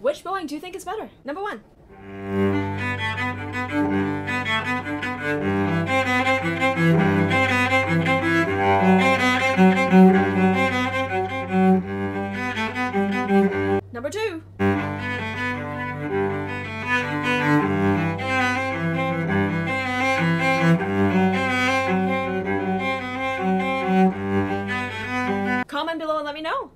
Which Boeing do you think is better? Number one. Number two. Comment below and let me know.